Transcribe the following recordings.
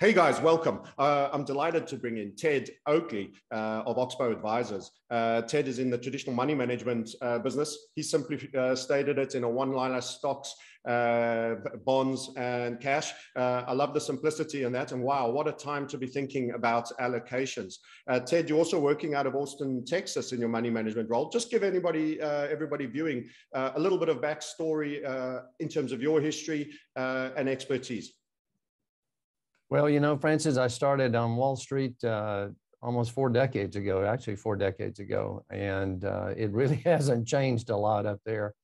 Hey guys, welcome. Uh, I'm delighted to bring in Ted Oakley uh, of Oxbow Advisors. Uh, Ted is in the traditional money management uh, business. He simply uh, stated it in a one-liner stocks, uh, bonds and cash. I love the simplicity in that. And wow, what a time to be thinking about allocations. Ted, you're also working out of Austin, Texas in your money management role. Just give anybody, everybody viewing a little bit of backstory in terms of your history and expertise. Well, you know, Francis, I started on Wall Street uh, almost four decades ago, actually four decades ago, and uh, it really hasn't changed a lot up there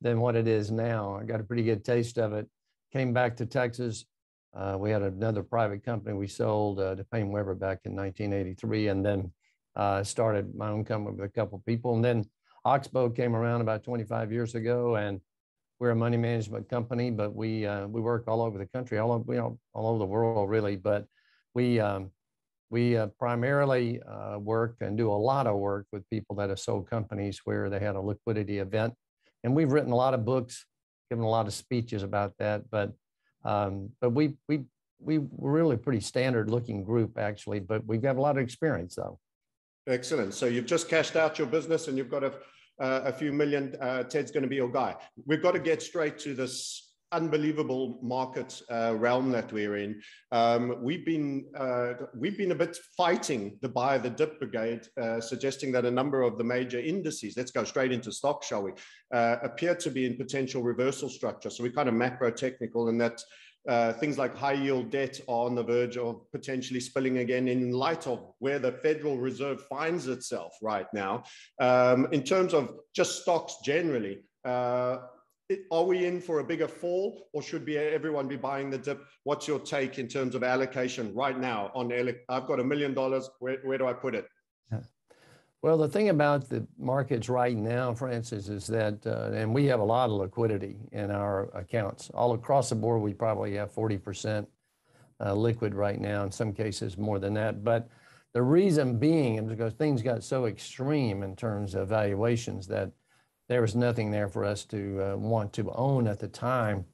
than what it is now. I got a pretty good taste of it. Came back to Texas. Uh, we had another private company we sold uh, to Paine Webber back in 1983, and then uh, started my own company with a couple of people. And then Oxbow came around about 25 years ago, and we're a money management company, but we uh, we work all over the country, all over you know all over the world really. But we um, we uh, primarily uh, work and do a lot of work with people that have sold companies where they had a liquidity event, and we've written a lot of books, given a lot of speeches about that. But um, but we we we we're really pretty standard looking group actually, but we've got a lot of experience though. Excellent. So you've just cashed out your business and you've got a uh, a few million, uh, Ted's going to be your guy. We've got to get straight to this unbelievable market uh, realm that we're in. Um, we've been uh, we've been a bit fighting the buy the dip brigade, uh, suggesting that a number of the major indices, let's go straight into stock, shall we, uh, appear to be in potential reversal structure. So we're kind of macro technical, and that uh, things like high yield debt are on the verge of potentially spilling again in light of where the Federal Reserve finds itself right now. Um, in terms of just stocks generally, uh, are we in for a bigger fall or should be everyone be buying the dip? What's your take in terms of allocation right now on, I've got a million dollars, where, where do I put it? Well, the thing about the markets right now, Francis, is that, uh, and we have a lot of liquidity in our accounts. All across the board, we probably have 40% uh, liquid right now, in some cases more than that. But the reason being is because things got so extreme in terms of valuations that there was nothing there for us to uh, want to own at the time.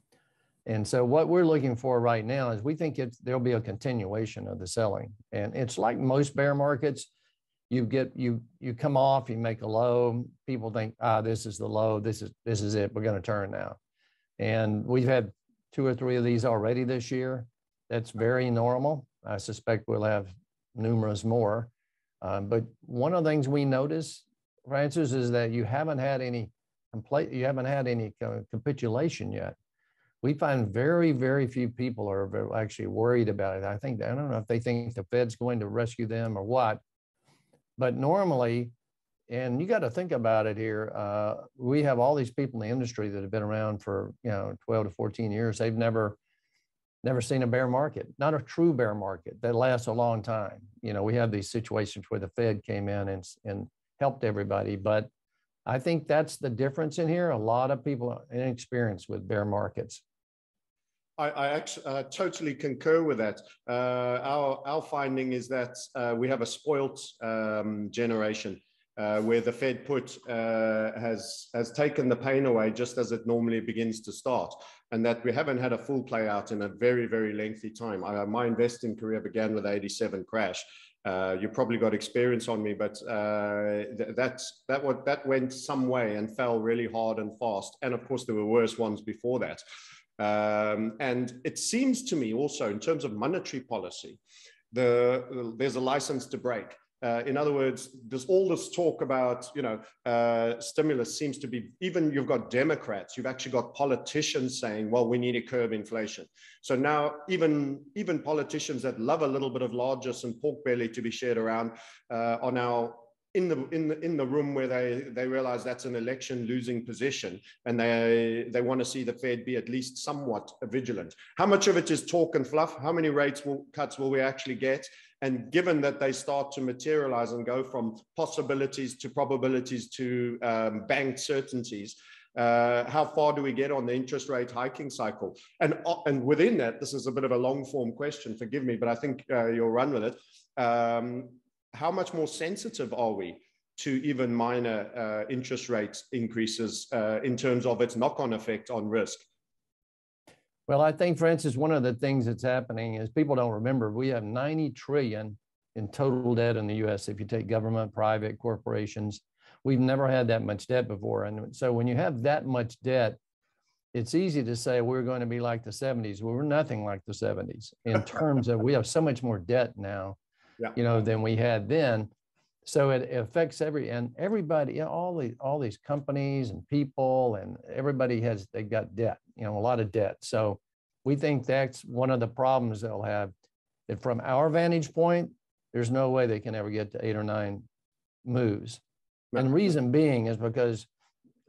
And so what we're looking for right now is we think there'll be a continuation of the selling. And it's like most bear markets, you get you you come off you make a low people think ah this is the low this is this is it we're going to turn now. And we've had two or three of these already this year. That's very normal. I suspect we'll have numerous more. Um, but one of the things we notice francis is that you haven't had any complete you haven't had any capitulation yet. We find very very few people are actually worried about it. I think i don't know if they think the fed's going to rescue them or what but normally, and you got to think about it here, uh, we have all these people in the industry that have been around for, you know, 12 to 14 years. They've never, never seen a bear market, not a true bear market that lasts a long time. You know, we have these situations where the Fed came in and, and helped everybody, but I think that's the difference in here. A lot of people are inexperienced with bear markets. I, I actually uh, totally concur with that. Uh, our, our finding is that uh, we have a spoilt um, generation uh, where the Fed put uh, has, has taken the pain away just as it normally begins to start, and that we haven't had a full play out in a very, very lengthy time. I, my investing career began with the 87 crash. Uh, you probably got experience on me, but uh, th- that what that went some way and fell really hard and fast. And of course, there were worse ones before that. Um, and it seems to me also in terms of monetary policy, the, there's a license to break. Uh, in other words, there's all this talk about, you know, uh, stimulus seems to be, even you've got Democrats, you've actually got politicians saying, well, we need to curb inflation. So now even, even politicians that love a little bit of largesse and pork belly to be shared around uh, are now in the in the in the room where they they realize that's an election losing position and they they want to see the Fed be at least somewhat vigilant. How much of it is talk and fluff? How many rates will, cuts will we actually get? And given that they start to materialize and go from possibilities to probabilities to um, certainties, uh, how far do we get on the interest rate hiking cycle? And, uh, and within that, this is a bit of a long form question, forgive me, but I think uh, you'll run with it. Um, how much more sensitive are we to even minor uh, interest rate increases uh, in terms of its knock-on effect on risk? Well, I think, Francis, one of the things that's happening is people don't remember we have 90 trillion in total debt in the US. If you take government, private, corporations, we've never had that much debt before. And so when you have that much debt, it's easy to say we're going to be like the 70s. Well, we're nothing like the 70s in terms of we have so much more debt now, yeah. you know, than we had then. So it, affects every and everybody, you know, all the all these companies and people and everybody has they got debt, you know, a lot of debt. So we think that's one of the problems they'll have. That from our vantage point, there's no way they can ever get to eight or nine moves. And reason being is because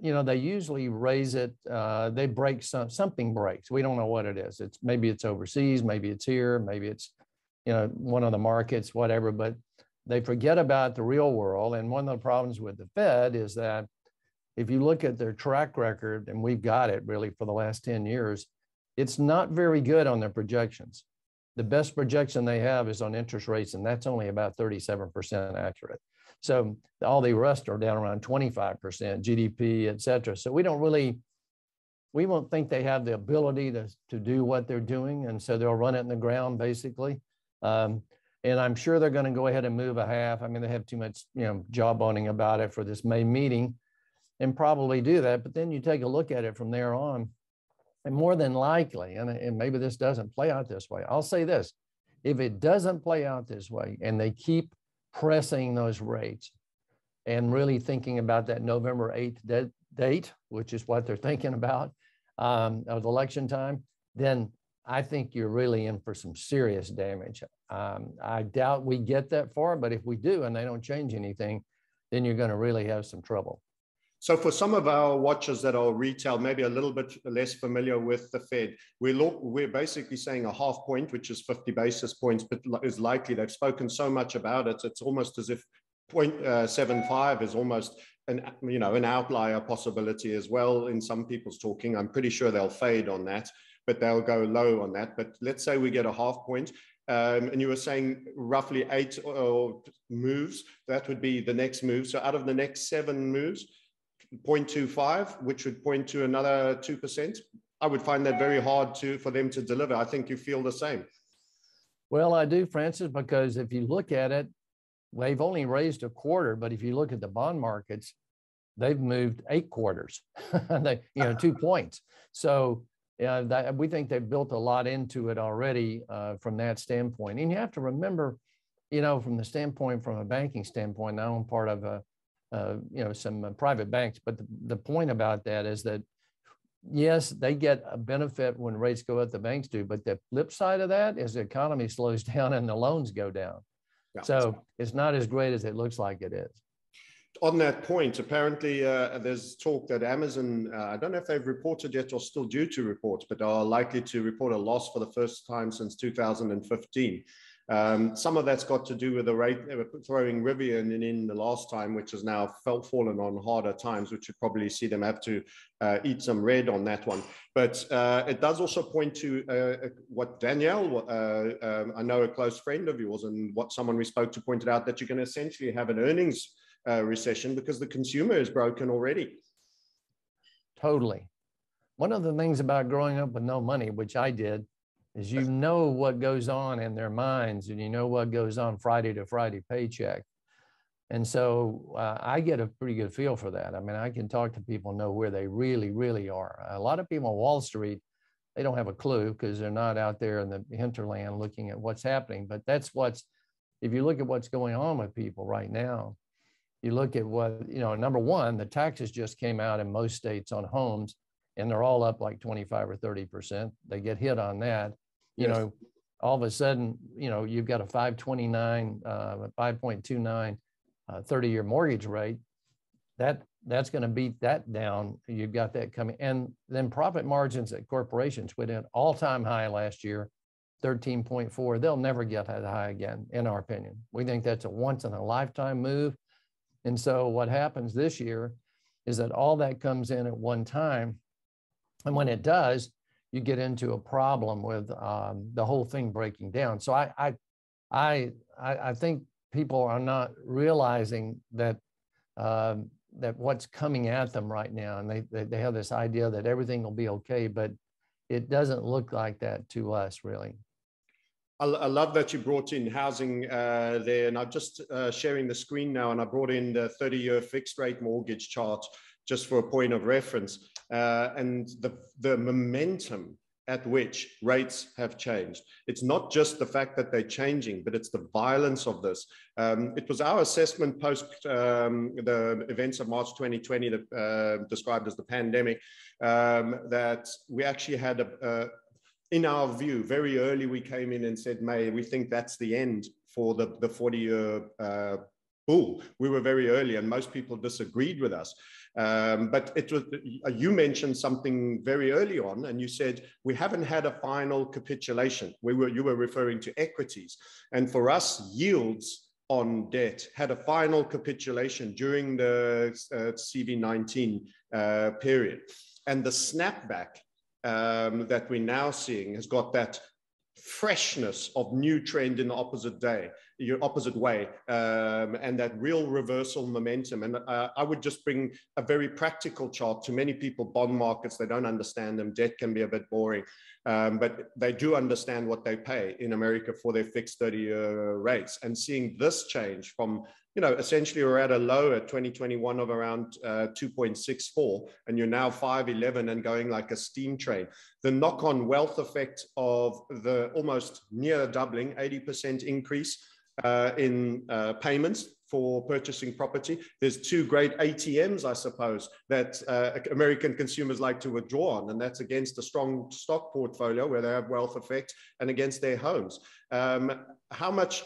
you know, they usually raise it, uh, they break some, something breaks. We don't know what it is. It's maybe it's overseas, maybe it's here, maybe it's, you know, one of the markets, whatever, but they forget about the real world. And one of the problems with the Fed is that if you look at their track record, and we've got it really for the last 10 years, it's not very good on their projections. The best projection they have is on interest rates, and that's only about 37% accurate. So all the rest are down around 25% GDP, et cetera. So we don't really, we won't think they have the ability to, to do what they're doing. And so they'll run it in the ground basically. Um, and I'm sure they're going to go ahead and move a half. I mean, they have too much, you know, jawboning about it for this May meeting and probably do that. But then you take a look at it from there on. And more than likely, and, and maybe this doesn't play out this way, I'll say this if it doesn't play out this way and they keep pressing those rates and really thinking about that November 8th de- date, which is what they're thinking about um, of election time, then I think you're really in for some serious damage. Um, I doubt we get that far, but if we do and they don't change anything, then you're going to really have some trouble. So for some of our watchers that are retail, maybe a little bit less familiar with the Fed, we look, we're basically saying a half point, which is 50 basis points, but is likely. They've spoken so much about it. It's almost as if 0.75 is almost an, you know, an outlier possibility as well in some people's talking. I'm pretty sure they'll fade on that, but they'll go low on that. But let's say we get a half point. Um, and you were saying roughly eight moves. That would be the next move. So out of the next seven moves, 0.25, which would point to another 2%. I would find that very hard to for them to deliver. I think you feel the same. Well, I do, Francis, because if you look at it, they've only raised a quarter, but if you look at the bond markets, they've moved eight quarters, they, you know, two points. So uh, that, we think they've built a lot into it already uh, from that standpoint. And you have to remember, you know, from the standpoint, from a banking standpoint, now I'm part of a uh, you know, some uh, private banks. But the, the point about that is that, yes, they get a benefit when rates go up, the banks do. But the flip side of that is the economy slows down and the loans go down. Yeah. So it's not as great as it looks like it is. On that point, apparently uh, there's talk that Amazon, uh, I don't know if they've reported yet or still due to report, but are likely to report a loss for the first time since 2015. Um, some of that's got to do with the rate uh, throwing Rivian in, in the last time, which has now felt fallen on harder times, which would probably see them have to uh, eat some red on that one. But uh, it does also point to uh, uh what Danielle, uh, um, I know a close friend of yours, and what someone we spoke to pointed out that you can essentially have an earnings recession because the consumer is broken already. Totally. One of the things about growing up with no money, which I did, is you know what goes on in their minds and you know what goes on Friday to Friday paycheck. And so uh, I get a pretty good feel for that. I mean, I can talk to people, know where they really, really are. A lot of people on Wall Street, they don't have a clue because they're not out there in the hinterland looking at what's happening. But that's what's, if you look at what's going on with people right now, you look at what, you know, number one, the taxes just came out in most states on homes and they're all up like 25 or 30%. They get hit on that. You yes. know, all of a sudden, you know, you've got a 529, uh, 5.29 uh, 30 year mortgage rate. That that's going to beat that down. You've got that coming. And then profit margins at corporations went in all time high last year, 13.4. They'll never get that high again, in our opinion. We think that's a once in a lifetime move. And so what happens this year is that all that comes in at one time and when it does, you get into a problem with um, the whole thing breaking down. So I, I, I, I think people are not realizing that um, that what's coming at them right now, and they, they, they have this idea that everything will be okay. But it doesn't look like that to us, really. I, love that you brought in housing uh, there, and I'm just uh, sharing the screen now, and I brought in the 30-year fixed rate mortgage chart just for a point of reference, uh, and the the momentum at which rates have changed. It's not just the fact that they're changing, but it's the violence of this. Um, it was our assessment post um, the events of March 2020 that uh, described as the pandemic um, that we actually had a in our view, very early we came in and said, May, we think that's the end for the, the 40 year uh, bull. We were very early and most people disagreed with us. Um, but it was, you mentioned something very early on and you said, we haven't had a final capitulation. We were, you were referring to equities. And for us, yields on debt had a final capitulation during the uh, CV19 uh, period. And the snapback um, that we're now seeing has got that freshness of new trend in the opposite day, your opposite way, um, and that real reversal momentum. And uh, I would just bring a very practical chart to many people. Bond markets, they don't understand them. Debt can be a bit boring, um, but they do understand what they pay in America for their fixed 30-year rates. And seeing this change from you know, essentially we're at a low at 2021 of around uh, 2.64, and you're now 511 and going like a steam train. The knock-on wealth effect of the almost near doubling, 80% increase uh, in uh, payments for purchasing property. There's two great ATMs, I suppose, that uh, American consumers like to withdraw on, and that's against a strong stock portfolio where they have wealth effect and against their homes. Um, how much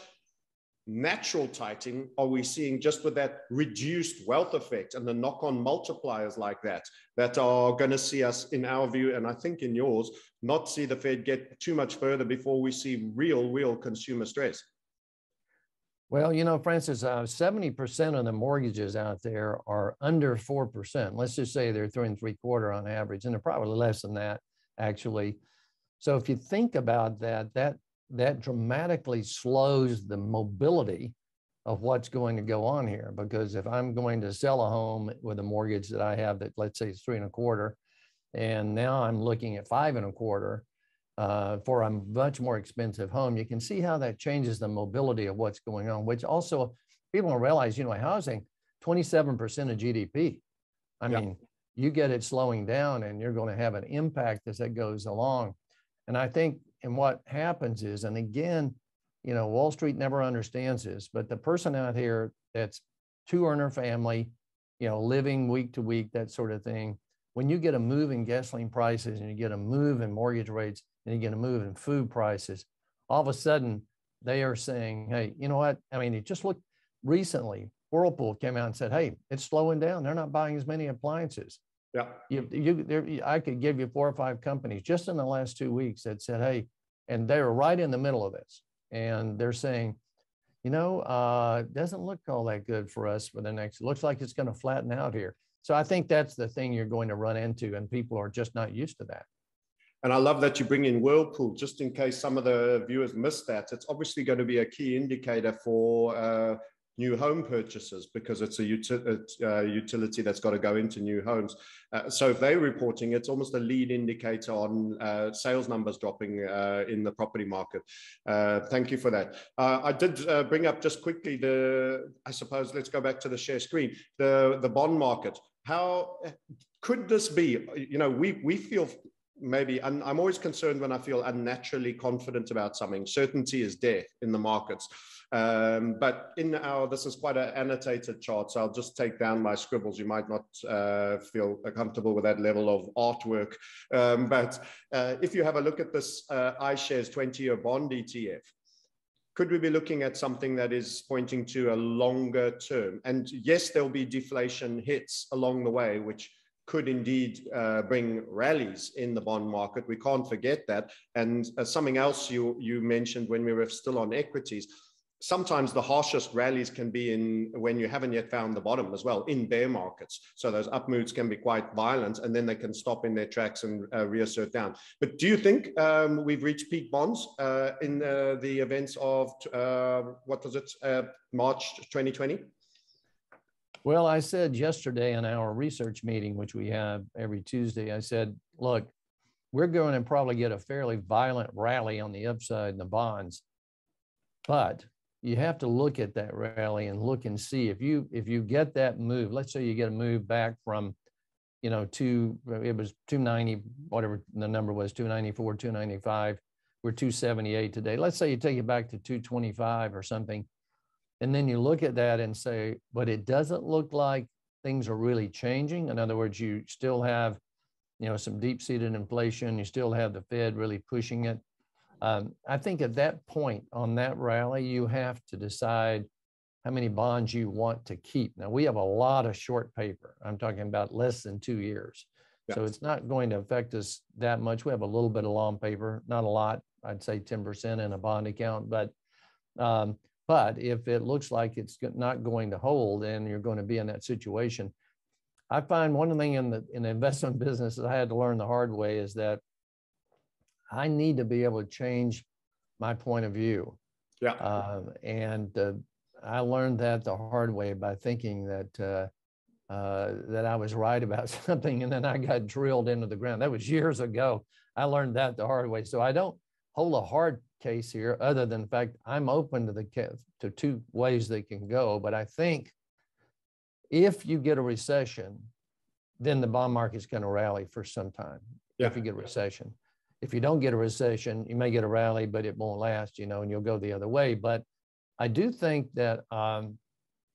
natural tightening are we seeing just with that reduced wealth effect and the knock-on multipliers like that that are going to see us in our view and i think in yours not see the fed get too much further before we see real real consumer stress? Well you know francis uh, 70% of the mortgages out there are under 4% let's just say they're three and three quarter on average and they're probably less than that actually. So if you think about that that that dramatically slows the mobility of what's going to go on here. Because if I'm going to sell a home with a mortgage that I have that let's say is three and a quarter, and now I'm looking at five and a quarter uh, for a much more expensive home, you can see how that changes the mobility of what's going on, which also people don't realize, you know, housing, 27% of GDP. I yeah. mean, you get it slowing down and you're going to have an impact as it goes along. And I think and what happens is, and again, you know, Wall Street never understands this, but the person out here that's two earner family, you know, living week to week, that sort of thing. When you get a move in gasoline prices and you get a move in mortgage rates and you get a move in food prices, all of a sudden they are saying, hey, you know what? I mean, it just looked recently, Whirlpool came out and said, hey, it's slowing down. They're not buying as many appliances. Yeah. You, you, there, I could give you four or five companies just in the last two weeks that said, hey, and they're right in the middle of this. And they're saying, you know, uh, doesn't look all that good for us for the next, looks like it's going to flatten out here. So I think that's the thing you're going to run into, and people are just not used to that. And I love that you bring in Whirlpool, just in case some of the viewers missed that. It's obviously going to be a key indicator for uh, new home purchases because it's a uti- uh, utility that's got to go into new homes. Uh, so if they're reporting, it's almost a lead indicator on uh, sales numbers dropping uh, in the property market. Uh, thank you for that. Uh, I did bring up just quickly the, I suppose, let's go back to the share screen, the, the bond market. How could this be? You know, we, we feel maybe I'm, I'm always concerned when I feel unnaturally confident about something. Certainty is death in the markets. Um, but in our, this is quite an annotated chart, so I'll just take down my scribbles. You might not uh, feel comfortable with that level of artwork. Um, but uh, if you have a look at this uh, iShares 20-year bond ETF, could we be looking at something that is pointing to a longer term? And yes, there'll be deflation hits along the way, which could indeed uh, bring rallies in the bond market. We can't forget that. And uh, something else you, you mentioned when we were still on equities, sometimes the harshest rallies can be in when you haven't yet found the bottom as well in bear markets. So those up moves can be quite violent and then they can stop in their tracks and uh, reassert down. But do you think um, we've reached peak bonds uh, in uh, the events of, uh, what was it, uh, March 2020? Well, I said yesterday in our research meeting, which we have every Tuesday, I said, look, we're going to probably get a fairly violent rally on the upside in the bonds. But you have to look at that rally and look and see if you if you get that move. Let's say you get a move back from, you know, two it was 290 whatever the number was 294 295. We're 278 today. Let's say you take it back to 225 or something, and then you look at that and say, but it doesn't look like things are really changing. In other words, you still have, you know, some deep-seated inflation. You still have the Fed really pushing it um, I think at that point on that rally, you have to decide how many bonds you want to keep. Now, we have a lot of short paper. I'm talking about less than two years. Yeah. So it's not going to affect us that much. We have a little bit of long paper, not a lot. I'd say 10% in a bond account. But um, but if it looks like it's not going to hold and you're going to be in that situation, I find one thing in the in the investment business that I had to learn the hard way is that I need to be able to change my point of view. Yeah. Uh, and uh, I learned that the hard way by thinking that uh, uh, that I was right about something, and then I got drilled into the ground. That was years ago. I learned that the hard way. So I don't hold a hard case here, other than the fact I'm open to the to two ways they can go. But I think if you get a recession, then the bond market's going to rally for some time. Yeah. If you get a recession if you don't get a recession, you may get a rally, but it won't last, you know, and you'll go the other way. But I do think that um,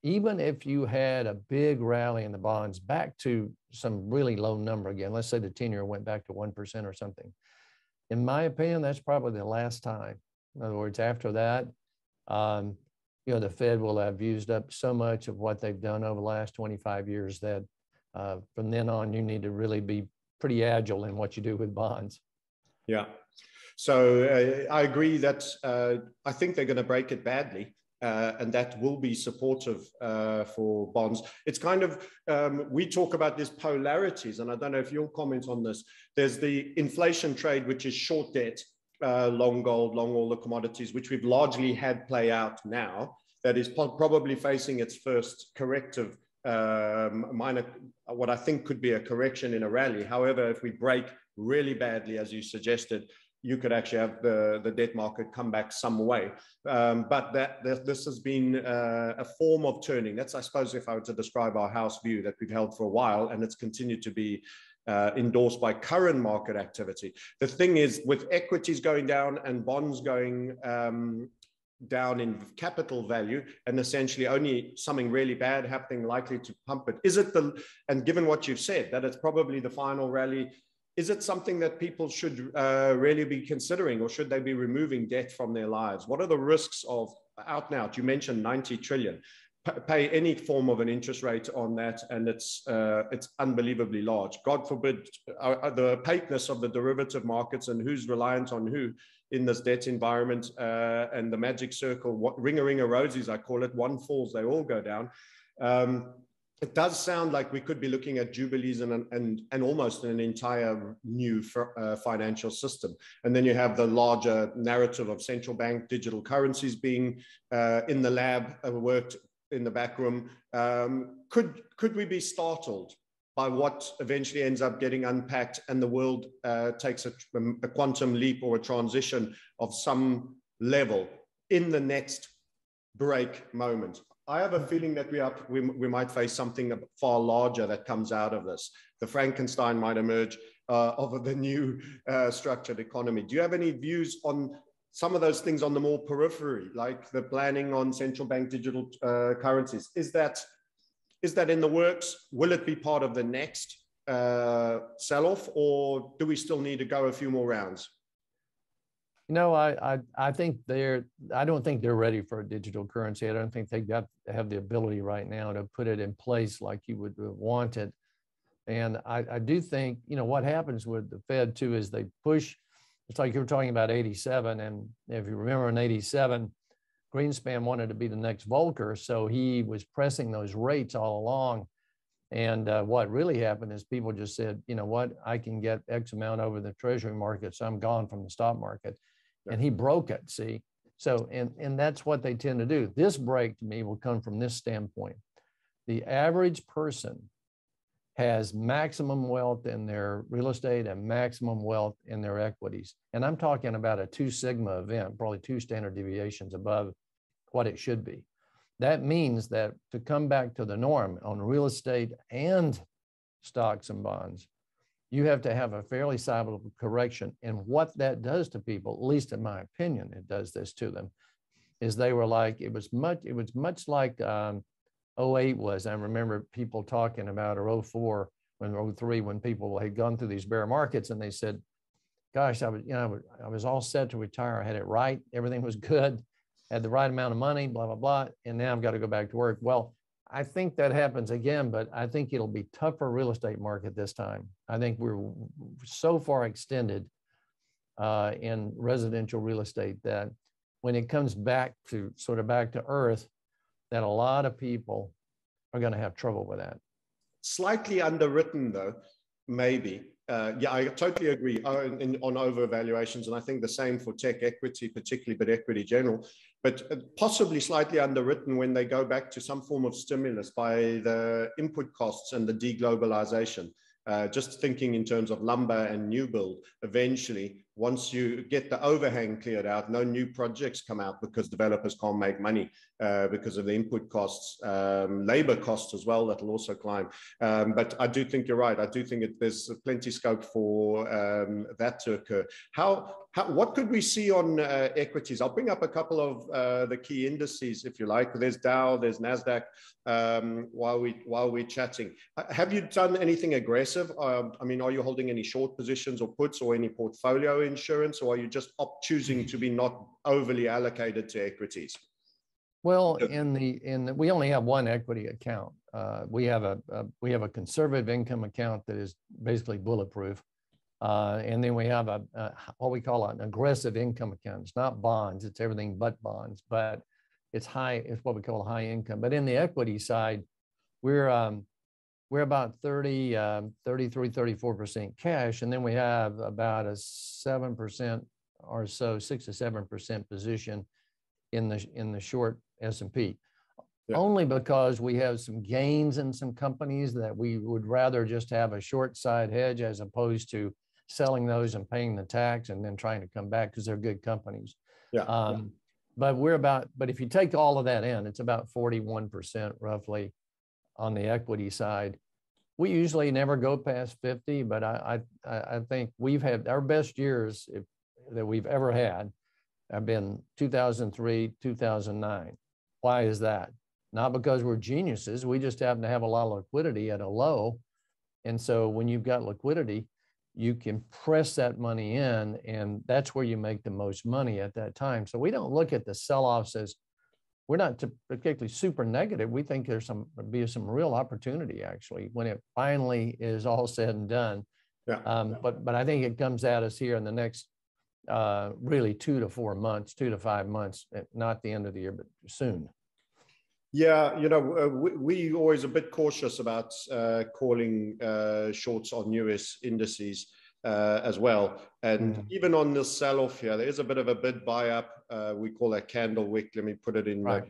even if you had a big rally in the bonds back to some really low number again, let's say the 10 year went back to 1% or something, in my opinion, that's probably the last time. In other words, after that, um, you know, the Fed will have used up so much of what they've done over the last 25 years that uh, from then on, you need to really be pretty agile in what you do with bonds. Yeah. So uh, I agree that uh, I think they're going to break it badly. Uh, and that will be supportive uh, for bonds. It's kind of, um, we talk about these polarities, and I don't know if you'll comment on this. There's the inflation trade, which is short debt, uh, long gold, long all the commodities, which we've largely had play out now, that is probably facing its first corrective um, minor, what I think could be a correction in a rally. However, if we break really badly, as you suggested, you could actually have the, the debt market come back some way. Um, but that, that, this has been uh, a form of turning. That's, I suppose, if I were to describe our house view that we've held for a while, and it's continued to be uh, endorsed by current market activity. The thing is, with equities going down and bonds going um, down in capital value and essentially only something really bad happening likely to pump it is it the and given what you've said that it's probably the final rally is it something that people should uh, really be considering or should they be removing debt from their lives? What are the risks of out and out you mentioned 90 trillion. Pay any form of an interest rate on that and it's uh, it's unbelievably large. God forbid uh, uh the opaqueness of the derivative markets and who's reliant on who in this debt environment uh, and the magic circle what ring a ring of roses i call it one falls they all go down. Um, it does sound like we could be looking at jubilees and, and, and almost an entire new uh, financial system. And then you have the larger narrative of central bank digital currencies being uh, in the lab, uh, worked in the back room. Um, could, could we be startled by what eventually ends up getting unpacked and the world uh, takes a, a quantum leap or a transition of some level in the next break moment? I have a feeling that we, are, we, we might face something far larger that comes out of this. The Frankenstein might emerge uh, of the new uh, structured economy. Do you have any views on some of those things on the more periphery, like the planning on central bank digital uh, currencies. Is that is that in the works? Will it be part of the next uh, sell-off, or do we still need to go a few more rounds? You know, I, I I think they're. I don't think they're ready for a digital currency. I don't think they got have the ability right now to put it in place like you would want it. And I, I do think you know what happens with the Fed too is they push it's like you were talking about 87. And if you remember in 87, Greenspan wanted to be the next Volcker. So he was pressing those rates all along. And uh, what really happened is people just said, you know what, I can get X amount over the treasury market. So I'm gone from the stock market. And he broke it, see? So, and, and that's what they tend to do. This break to me will come from this standpoint. The average person has maximum wealth in their real estate and maximum wealth in their equities. And I'm talking about a two sigma event, probably two standard deviations above what it should be. That means that to come back to the norm on real estate and stocks and bonds, you have to have a fairly sizable correction. And what that does to people, at least in my opinion, it does this to them, is they were like, it was much, it was much like um, 08 was. I remember people talking about or 04 when 03 when people had gone through these bear markets and they said, gosh, I was, you know, I was all set to retire. I had it right. Everything was good. Had the right amount of money, blah, blah, blah. And now I've got to go back to work. Well, I think that happens again, but I think it'll be tougher real estate market this time. I think we're so far extended uh, in residential real estate that when it comes back to sort of back to earth, that a lot of people are going to have trouble with that. Slightly underwritten, though, maybe. Uh, yeah, I totally agree uh, in, on overvaluations, and I think the same for tech equity, particularly, but equity general. But uh, possibly slightly underwritten when they go back to some form of stimulus by the input costs and the deglobalization. Uh, just thinking in terms of lumber and new build, eventually once you get the overhang cleared out, no new projects come out because developers can't make money uh, because of the input costs, um, labor costs as well that will also climb. Um, but I do think you're right. I do think it, there's plenty scope for um, that to occur. How, how, what could we see on uh, equities? I'll bring up a couple of uh, the key indices, if you like. There's Dow, there's Nasdaq. Um, while we while we're chatting, have you done anything aggressive? Um, I mean, are you holding any short positions or puts or any portfolio? Insurance, or are you just choosing to be not overly allocated to equities? Well, in the in the, we only have one equity account. Uh, we have a, a, we have a conservative income account that is basically bulletproof, uh, and then we have a, a, what we call an aggressive income account. It's not bonds; it's everything but bonds, but it's high. It's what we call high income. But in the equity side, we're um, we're about 30, um, 33, 34% cash. And then we have about a 7% or so, six to 7% position in the, in the short S&P. Yeah. Only because we have some gains in some companies that we would rather just have a short side hedge as opposed to selling those and paying the tax and then trying to come back because they're good companies. Yeah, um, yeah. But we're about, but if you take all of that in, it's about 41% roughly on the equity side. We usually never go past 50, but I, I, I think we've had our best years if, that we've ever had have been 2003, 2009. Why is that? Not because we're geniuses. We just happen to have a lot of liquidity at a low. And so when you've got liquidity, you can press that money in, and that's where you make the most money at that time. So we don't look at the sell offs as we're not particularly super negative. We think there's some be some real opportunity actually when it finally is all said and done. Yeah. Um, but but I think it comes at us here in the next uh, really two to four months, two to five months, eh, not the end of the year, but soon. Yeah, you know, uh, we, we always a bit cautious about uh, calling uh, shorts on US indices uh, as well. And mm. even on this sell off here, there is a bit of a bid buy up. Uh, we call that candle wick. Let me put it in right.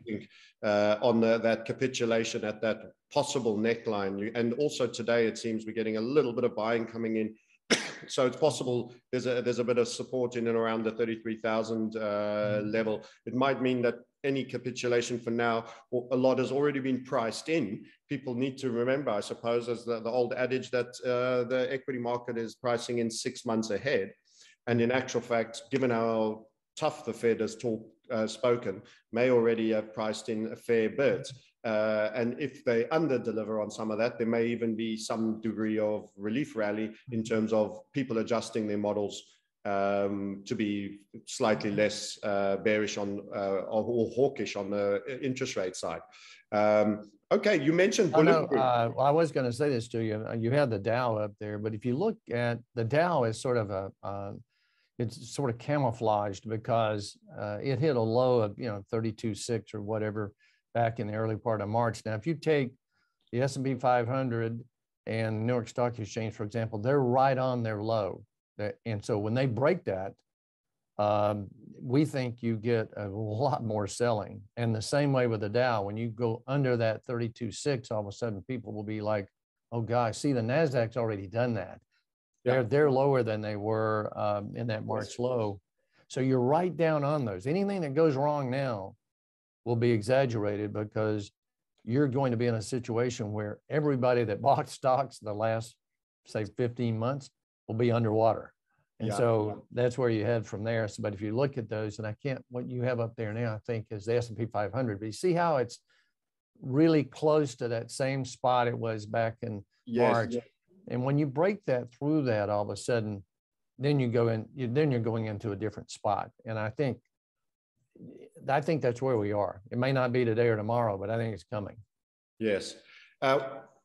uh, on the, that capitulation at that possible neckline. And also today, it seems we're getting a little bit of buying coming in. So it's possible there's a there's a bit of support in and around the 33,000 uh, mm. level. It might mean that any capitulation for now, a lot has already been priced in. People need to remember, I suppose, as the, the old adage that uh, the equity market is pricing in six months ahead. And in actual fact, given how tough the Fed has talk, uh, spoken, may already have priced in a fair bit. Uh, and if they under deliver on some of that, there may even be some degree of relief rally in terms of people adjusting their models um, to be slightly less uh, bearish on uh, or hawkish on the interest rate side. Um, okay, you mentioned oh, no, uh, well, I was going to say this to you. You had the Dow up there, but if you look at the Dow is sort of a uh, it's sort of camouflaged because uh, it hit a low of you know 32.6 or whatever back in the early part of March. Now, if you take the S&P 500 and New York Stock Exchange, for example, they're right on their low. And so when they break that, um, we think you get a lot more selling. And the same way with the Dow, when you go under that 32.6, all of a sudden people will be like, oh gosh, see the Nasdaq's already done that. Yeah. They're they're lower than they were um, in that March low. So you're right down on those. Anything that goes wrong now will be exaggerated because you're going to be in a situation where everybody that bought stocks the last say 15 months will be underwater. And yeah. so that's where you head from there. So, but if you look at those, and I can't, what you have up there now, I think is the S&P 500, but you see how it's really close to that same spot it was back in yes, March. Yes. And when you break that through that, all of a sudden, then you go in, you, then you're going into a different spot. And I think, I think that's where we are. It may not be today or tomorrow, but I think it's coming. Yes. Uh,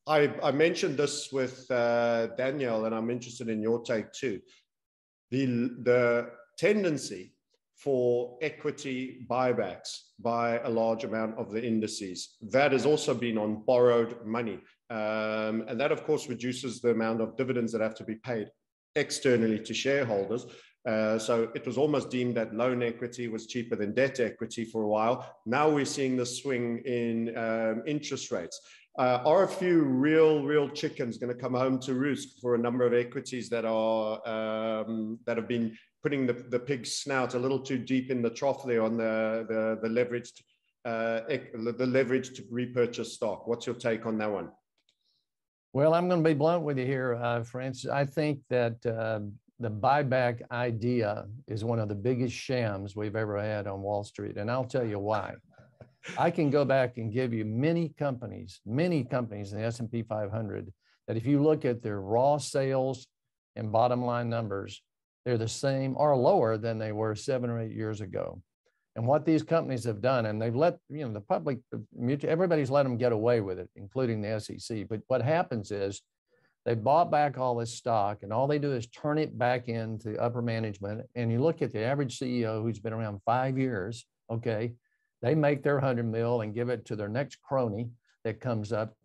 I, I, mentioned this with uh, Danielle, and I'm interested in your take too. The, the tendency for equity buybacks by a large amount of the indices. That has also been on borrowed money. Um, and that, of course, reduces the amount of dividends that have to be paid externally to shareholders. Uh, so it was almost deemed that loan equity was cheaper than debt equity for a while. Now we're seeing the swing in um, interest rates. Uh, are a few real, real chickens going to come home to roost for a number of equities that are um, that have been putting the, the pig's snout a little too deep in the trough there on the the, the leveraged uh, the leverage to repurchase stock? What's your take on that one? Well, I'm going to be blunt with you here, uh, Francis. I think that uh, the buyback idea is one of the biggest shams we've ever had on Wall Street, and I'll tell you why. I can go back and give you many companies, many companies in the S&P 500 that if you look at their raw sales and bottom line numbers, they're the same or lower than they were seven or eight years ago. And what these companies have done, and they've let, you know, the public, everybody's let them get away with it, including the SEC. But what happens is they bought back all this stock and all they do is turn it back into upper management. And you look at the average CEO who's been around five years, okay, they make their 100 mil and give it to their next crony that comes up.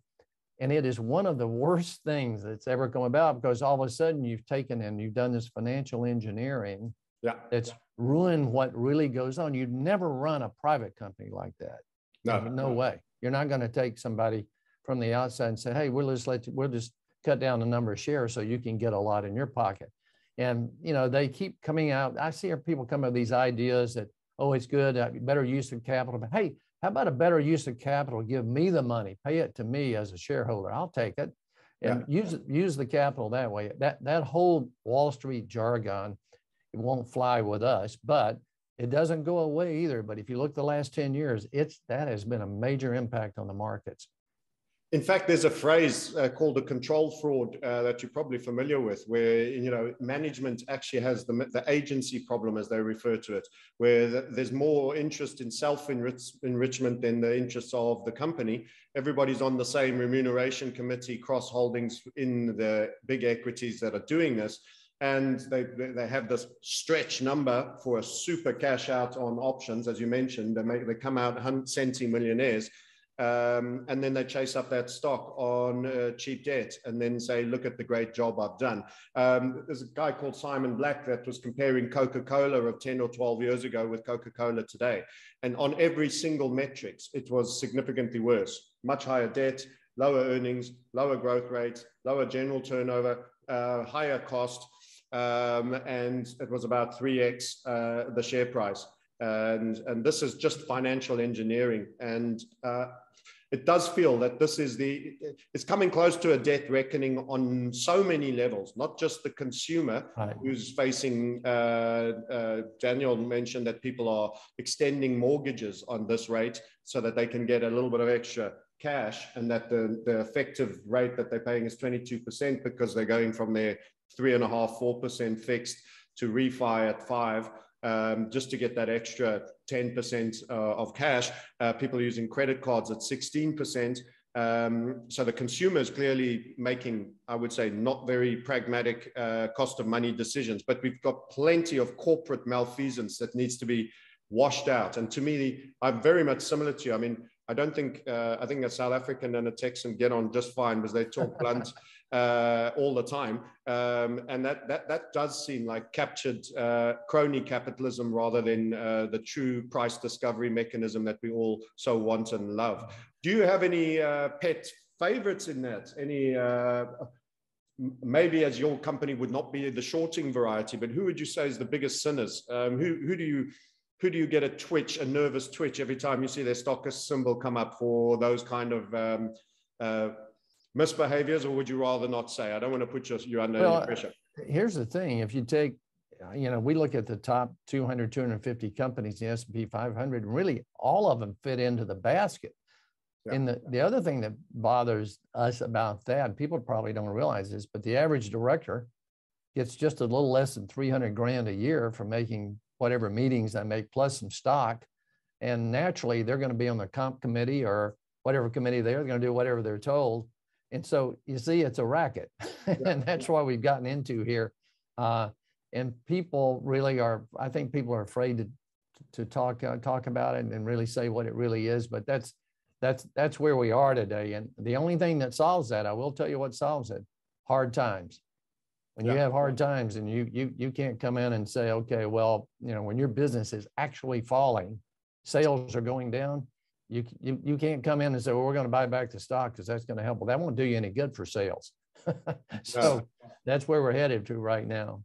And it is one of the worst things that's ever come about because all of a sudden you've taken and you've done this financial engineering yeah. that's ruined what really goes on. You'd never run a private company like that. No, no, no. way. You're not going to take somebody from the outside and say, hey, we'll just let you, we'll just cut down the number of shares so you can get a lot in your pocket. And, you know, they keep coming out. I see people come up with these ideas that, oh, it's good, uh, better use of capital. But hey, how about a better use of capital? Give me the money, pay it to me as a shareholder. I'll take it and yeah. use use the capital that way. That that whole Wall Street jargon, it won't fly with us, but it doesn't go away either. But if you look the last 10 years, it's that has been a major impact on the markets. In fact, there's a phrase uh, called a control fraud uh, that you're probably familiar with, where you know management actually has the, the agency problem, as they refer to it, where the, there's more interest in self-enrichment than the interests of the company. Everybody's on the same remuneration committee, cross holdings in the big equities that are doing this, and they they have this stretch number for a super cash out on options, as you mentioned. They make they come out centimillionaires. millionaires um, and then they chase up that stock on uh, cheap debt and then say, look at the great job I've done. Um, there's a guy called Simon Black that was comparing Coca Cola of 10 or 12 years ago with Coca Cola today. And on every single metrics, it was significantly worse. Much higher debt, lower earnings, lower growth rates, lower general turnover, uh, higher cost. Um, and it was about 3x uh, the share price. And, and this is just financial engineering. And uh, it does feel that this is the it's coming close to a debt reckoning on so many levels not just the consumer right. who's facing uh, uh, daniel mentioned that people are extending mortgages on this rate so that they can get a little bit of extra cash and that the, the effective rate that they're paying is 22% because they're going from their three and a half four percent fixed to refi at five um, just to get that extra 10% uh, of cash. Uh, people are using credit cards at 16%. Um, so the consumer is clearly making, I would say, not very pragmatic uh, cost of money decisions. But we've got plenty of corporate malfeasance that needs to be washed out. And to me, I'm very much similar to you. I mean, I don't think uh, I think a South African and a Texan get on just fine because they talk blunt uh, all the time, um, and that that that does seem like captured uh, crony capitalism rather than uh, the true price discovery mechanism that we all so want and love. Do you have any uh, pet favorites in that? Any, uh, maybe as your company would not be the shorting variety, but who would you say is the biggest sinners? Um, who, who do you who do you get a twitch, a nervous twitch every time you see their stockist symbol come up for those kind of um, uh, misbehaviors, or would you rather not say? I don't want to put you, you under well, any pressure. Here's the thing: if you take, you know, we look at the top 200, 250 companies in the S&P 500, and really all of them fit into the basket. Yeah. And the, the other thing that bothers us about that, people probably don't realize this, but the average director gets just a little less than 300 grand a year for making whatever meetings I make plus some stock. And naturally, they're going to be on the comp committee or whatever committee they're going to do whatever they're told. And so you see, it's a racket. and that's why we've gotten into here. Uh, and people really are, I think people are afraid to, to talk, uh, talk about it and really say what it really is. But that's, that's, that's where we are today. And the only thing that solves that, I will tell you what solves it hard times when yeah. you have hard times and you you you can't come in and say okay well you know when your business is actually falling sales are going down you you, you can't come in and say well we're going to buy back the stock because that's going to help well that won't do you any good for sales so that's where we're headed to right now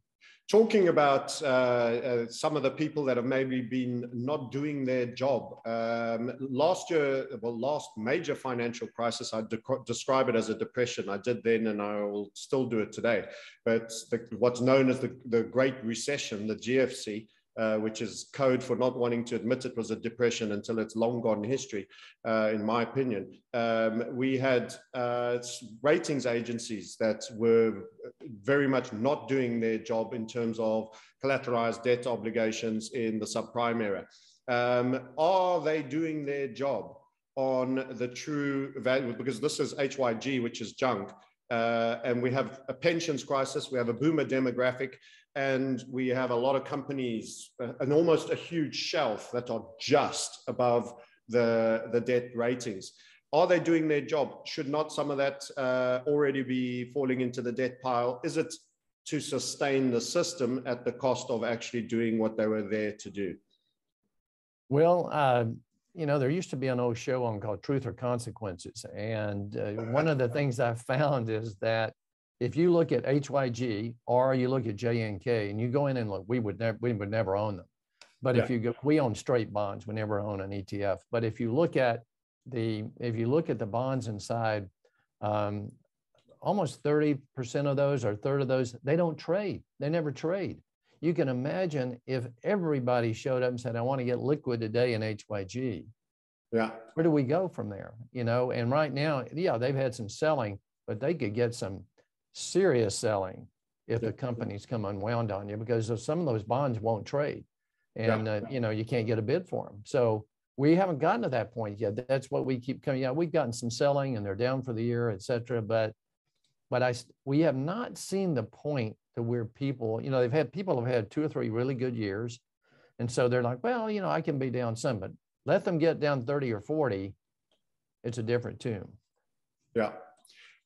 talking about uh, uh, some of the people that have maybe been not doing their job. Um, last year, well, last major financial crisis, I de- describe it as a depression. I did then, and I will still do it today. But the, what's known as the, the Great Recession, the GFC, uh, which is code for not wanting to admit it was a depression until it's long gone history, uh, in my opinion. Um, we had uh, ratings agencies that were very much not doing their job in terms of collateralized debt obligations in the subprime era. Um, are they doing their job on the true value? Because this is HYG, which is junk. Uh, and we have a pensions crisis, we have a boomer demographic, and we have a lot of companies uh, and almost a huge shelf that are just above the, the debt ratings. Are they doing their job? Should not some of that uh, already be falling into the debt pile? Is it to sustain the system at the cost of actually doing what they were there to do? Well, uh, you know, there used to be an old show on called Truth or Consequences. And uh, one of the things I found is that if you look at HYG or you look at JNK and you go in and look, we would never we would never own them. But yeah. if you go, we own straight bonds, we never own an ETF. But if you look at the if you look at the bonds inside, um, almost 30% of those or a third of those, they don't trade. They never trade. You can imagine if everybody showed up and said, I want to get liquid today in HYG. Yeah. Where do we go from there? You know, and right now, yeah, they've had some selling, but they could get some serious selling if the companies come unwound on you because some of those bonds won't trade. And yeah. uh, you know you can't get a bid for them so we haven't gotten to that point yet. That's what we keep coming out we've gotten some selling and they're down for the year et cetera but but i we have not seen the point to where people you know they've had people have had two or three really good years. And so they're like well you know i can be down some but let them get down 30 or 40 it's a different tune. Yeah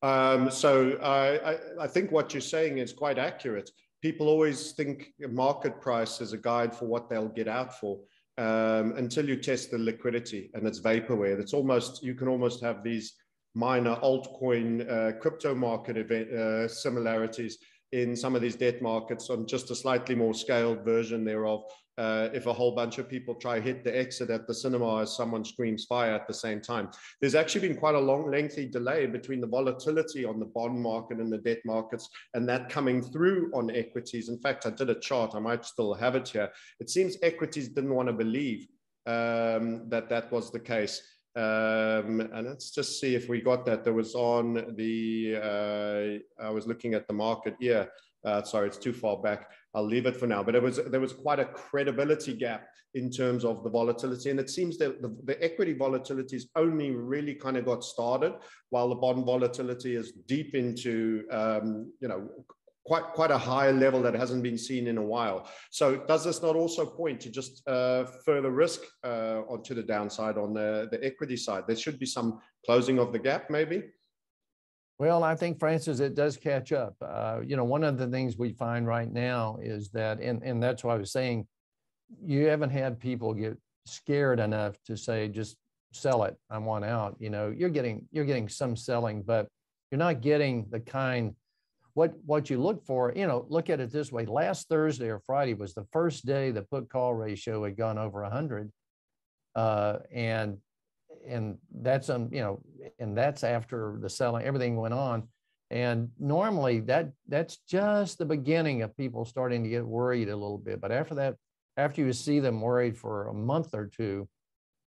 um, so I, I, I think what you're saying is quite accurate. People always think market price is a guide for what they'll get out for. Um, until you test the liquidity and it's vaporware. It's almost you can almost have these minor altcoin uh, crypto market event, uh, similarities in some of these debt markets on just a slightly more scaled version thereof uh, if a whole bunch of people try to hit the exit at the cinema as someone screams fire at the same time. There's actually been quite a long, lengthy delay between the volatility on the bond market and the debt markets and that coming through on equities. In fact, I did a chart, I might still have it here. It seems equities didn't want to believe um, that that was the case. Um, and let's just see if we got that. There was on the, uh, I was looking at the market, yeah. Uh, sorry, it's too far back. I'll leave it for now. But it was there was quite a credibility gap in terms of the volatility, and it seems that the, the equity volatility has only really kind of got started, while the bond volatility is deep into um, you know quite quite a high level that hasn't been seen in a while. So does this not also point to just uh, further risk uh, onto the downside on the, the equity side? There should be some closing of the gap, maybe. Well, I think, Francis, it does catch up. Uh, you know, one of the things we find right now is that, and, and that's why I was saying, you haven't had people get scared enough to say, just sell it, I want out, you know, you're getting, you're getting some selling, but you're not getting the kind, what, what you look for, you know, look at it this way. Last Thursday or Friday was the first day the put call ratio had gone over hundred. Uh, and, and that's, um, you know, and that's after the selling, everything went on. And normally that that's just the beginning of people starting to get worried a little bit. But after that, after you see them worried for a month or two,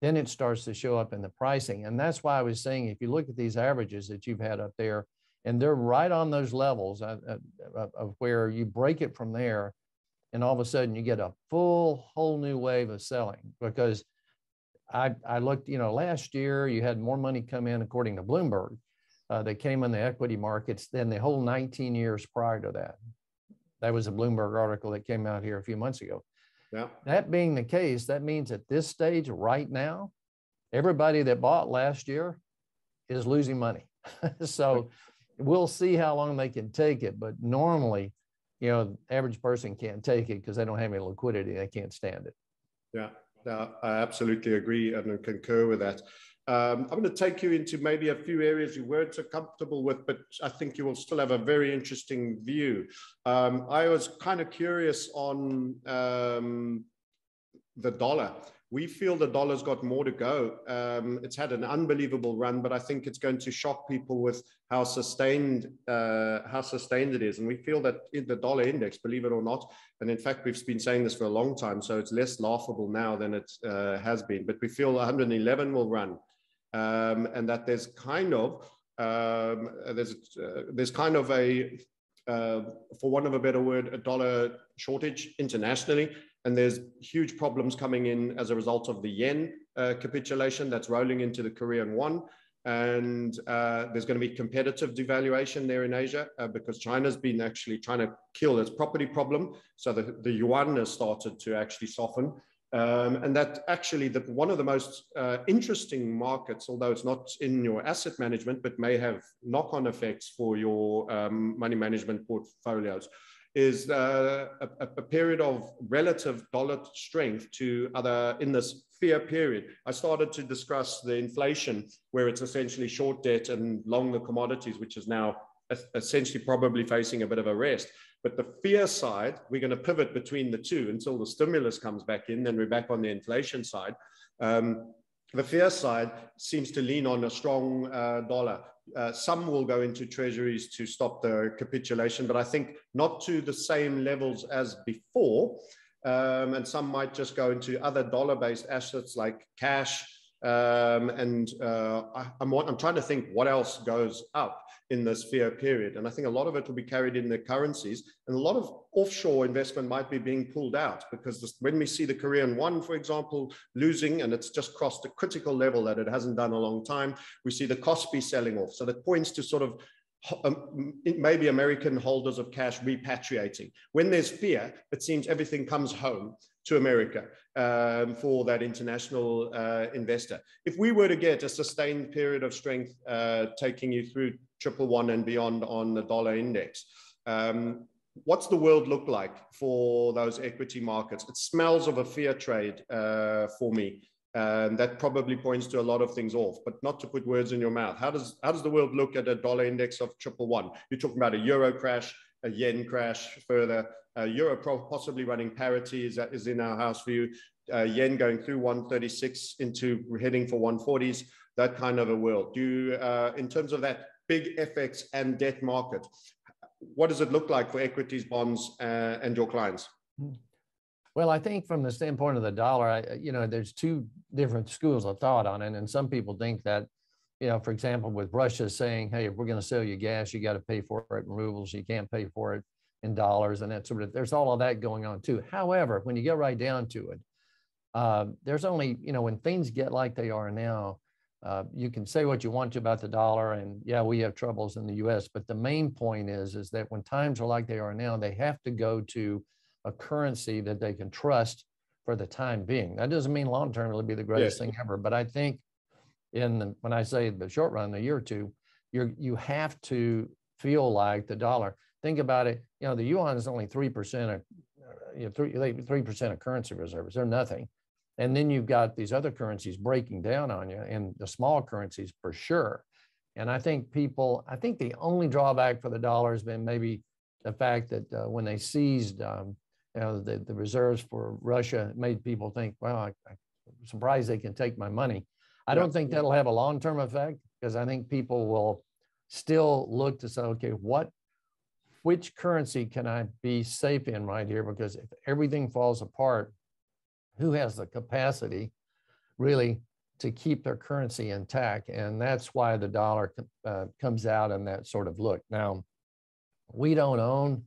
then it starts to show up in the pricing. And that's why I was saying, if you look at these averages that you've had up there, and they're right on those levels of, of, of where you break it from there, and all of a sudden you get a full whole new wave of selling because I, I looked, you know, last year you had more money come in according to Bloomberg uh, that came in the equity markets than the whole 19 years prior to that. That was a Bloomberg article that came out here a few months ago. Yeah. That being the case, that means at this stage right now, everybody that bought last year is losing money. so we'll see how long they can take it. But normally, you know, average person can't take it because they don't have any liquidity. They can't stand it. Yeah, I absolutely agree and concur with that. Um, I'm going to take you into maybe a few areas you weren't so comfortable with, but I think you will still have a very interesting view. Um, I was kind of curious on um, the dollar. We feel the dollar's got more to go. Um, it's had an unbelievable run, but I think it's going to shock people with how sustained uh, how sustained it is. And we feel that in the dollar index, believe it or not, and in fact we've been saying this for a long time, so it's less laughable now than it uh, has been. But we feel 111 will run um, and that there's kind of um, there's uh, there's kind of a uh, for one of a better word a dollar shortage internationally and there's huge problems coming in as a result of the yen uh, capitulation that's rolling into the korean won and uh, there's going to be competitive devaluation there in Asia uh, because China's been actually trying to kill its property problem. So the, the yuan has started to actually soften. Um, and that actually the, one of the most uh, interesting markets, although it's not in your asset management, but may have knock-on effects for your um, money management portfolios, is uh, a, a, period of relative dollar strength to other in this fear period. I started to discuss the inflation, where it's essentially short debt and long the commodities, which is now essentially probably facing a bit of a rest. But the fear side, we're going to pivot between the two until the stimulus comes back in, then we're back on the inflation side. Um, the fear side seems to lean on a strong uh, dollar. Uh, some will go into treasuries to stop the capitulation, but I think not to the same levels as before. Um, and some might just go into other dollar based assets like cash. Um, and uh, I, I'm trying to think what else goes up in this fear period. And I think a lot of it will be carried in the currencies and a lot of offshore investment might be being pulled out because this, when we see the Korean won, for example, losing and it's just crossed a critical level that it hasn't done a long time, we see the Kospi selling off. So that points to sort of um, maybe American holders of cash repatriating. When there's fear, it seems everything comes home to America um, for that international uh, investor. If we were to get a sustained period of strength uh, taking you through triple one and beyond on the dollar index, um, what's the world look like for those equity markets? It smells of a fear trade uh, for me. Um, that probably points to a lot of things off, but not to put words in your mouth. How does how does the world look at a dollar index of triple one? You're talking about a euro crash, a yen crash further, uh, euro possibly running parity is, is in our house view, uh, yen going through 136 into heading for 140s, that kind of a world. Do you, uh, in terms of that big FX and debt market, what does it look like for equities, bonds, uh, and your clients? Well, I think from the standpoint of the dollar, I, you know, there's two different schools of thought on it. And some people think that, you know, for example, with Russia saying, hey, if we're going to sell you gas, you got to pay for it in rubles, you can't pay for it in dollars and that sort of, there's all of that going on too. However, when you get right down to it, uh, there's only, you know, when things get like they are now, uh, you can say what you want to about the dollar and yeah, we have troubles in the US, but the main point is, is that when times are like they are now, they have to go to a currency that they can trust for the time being. That doesn't mean long-term it'll be the greatest thing ever, but I think in the, when I say the short run, a year or two, you're, you have to feel like the dollar. Think about it. You know, the yuan is only three percent of, you know, three three percent of currency reserves. They're nothing. And then you've got these other currencies breaking down on you and the small currencies for sure. And I think people, I think the only drawback for the dollar has been maybe the fact that uh, when they seized um, you know, the, the reserves for Russia, made people think, well, I, I'm surprised they can take my money. I don't think that'll have a long-term effect because I think people will still look to say, okay, what, which currency can I be safe in right here? Because if everything falls apart, who has the capacity really to keep their currency intact? And that's why the dollar uh, comes out in that sort of look. Now, we don't own,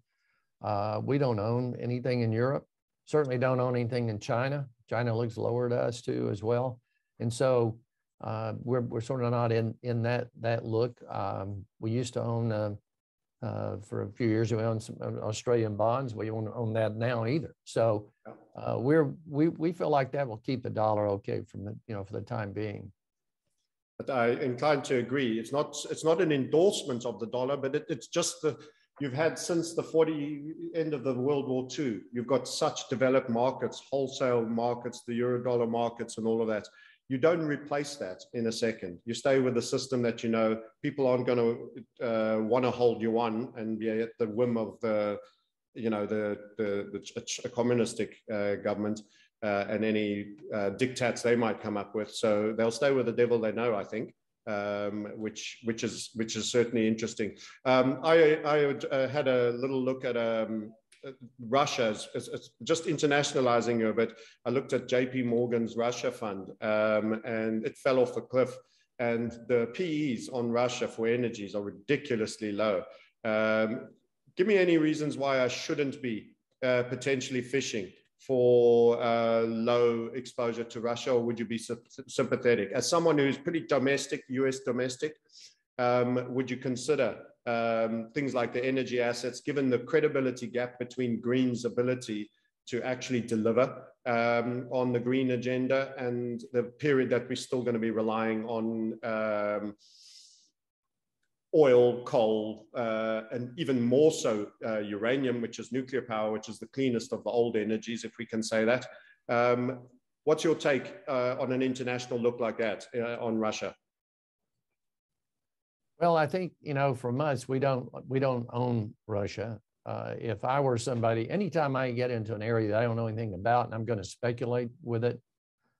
uh, we don't own anything in Europe. Certainly don't own anything in China. China looks lower to us too as well. And so uh, we're, we're sort of not in, in that, that look. Um, we used to own, uh, for a few years, we owned some uh, Australian bonds. We don't own that now either. So uh, we're, we, we feel like that will keep the dollar okay from the, you know, for the time being. But I inclined to agree. It's not, it's not an endorsement of the dollar, but it, it's just the, you've had since the 40 end of the World War II, you've got such developed markets, wholesale markets, the euro dollar markets and all of that you don't replace that in a second. You stay with the system that you know people aren't going to uh, want to hold you on and be at the whim of the, you know, the the, the communistic uh, government uh, and any uh, dictats they might come up with. So they'll stay with the devil they know. I think. Um, which which is which is certainly interesting. Um, I I uh, had a little look at um, Russia, is, is, just internationalizing a bit. I looked at JP Morgan's Russia fund um, and it fell off a cliff. And the PEs on Russia for energies are ridiculously low. Um, give me any reasons why I shouldn't be uh, potentially fishing for uh, low exposure to Russia, or would you be sympathetic? As someone who's pretty domestic, US domestic, um, would you consider um, things like the energy assets, given the credibility gap between Green's ability to actually deliver um, on the green agenda and the period that we're still going to be relying on um, oil, coal, uh, and even more so uh, uranium, which is nuclear power, which is the cleanest of the old energies, if we can say that. Um, what's your take uh, on an international look like that uh, on Russia? Well, I think you know, from us, we don't we don't own Russia. Uh, if I were somebody, anytime I get into an area that I don't know anything about, and I'm going to speculate with it,